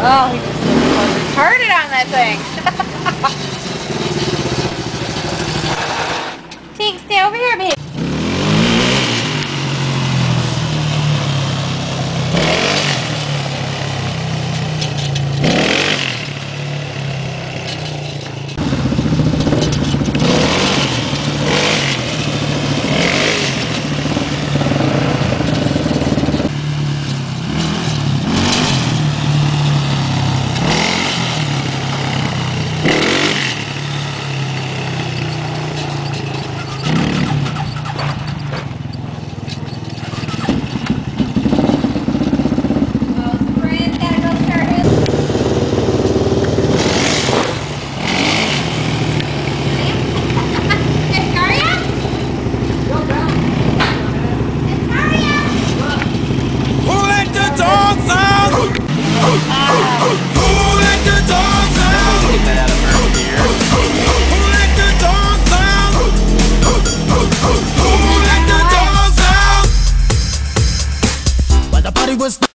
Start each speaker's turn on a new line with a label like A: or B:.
A: Oh, he just retarded on that thing. Tink, stay over here, baby.
B: body was.